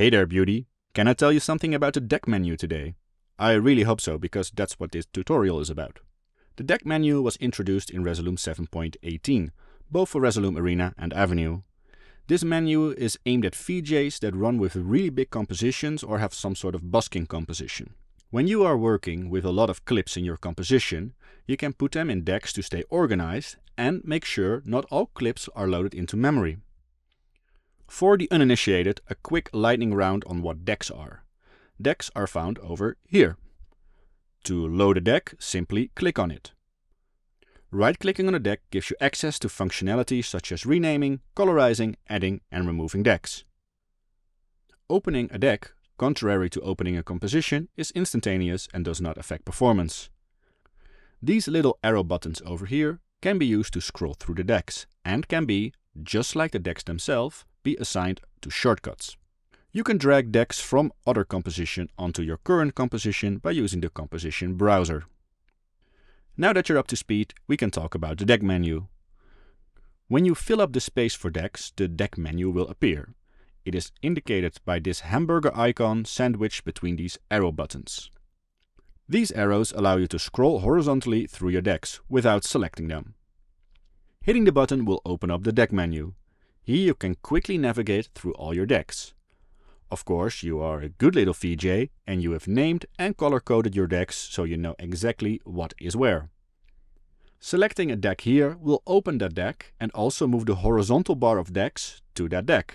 Hey there, beauty. Can I tell you something about the deck menu today? I really hope so, because that's what this tutorial is about. The deck menu was introduced in Resolume 7.18, both for Resolume Arena and Avenue. This menu is aimed at VJs that run with really big compositions or have some sort of busking composition. When you are working with a lot of clips in your composition, you can put them in decks to stay organized and make sure not all clips are loaded into memory. For the uninitiated, a quick lightning round on what decks are. Decks are found over here. To load a deck, simply click on it. Right-clicking on a deck gives you access to functionality such as renaming, colorizing, adding and removing decks. Opening a deck, contrary to opening a composition, is instantaneous and does not affect performance. These little arrow buttons over here can be used to scroll through the decks and can be, just like the decks themselves, be assigned to shortcuts. You can drag decks from other composition onto your current composition by using the composition browser. Now that you're up to speed, we can talk about the deck menu. When you fill up the space for decks, the deck menu will appear. It is indicated by this hamburger icon sandwiched between these arrow buttons. These arrows allow you to scroll horizontally through your decks without selecting them. Hitting the button will open up the deck menu. Here you can quickly navigate through all your decks. Of course, you are a good little VJ and you have named and color-coded your decks so you know exactly what is where. Selecting a deck here will open that deck and also move the horizontal bar of decks to that deck.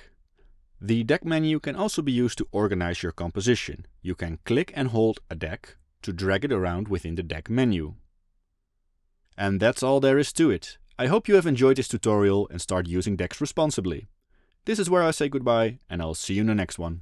The deck menu can also be used to organize your composition. You can click and hold a deck to drag it around within the deck menu. And that's all there is to it. I hope you have enjoyed this tutorial and start using decks responsibly. This is where I say goodbye and I'll see you in the next one.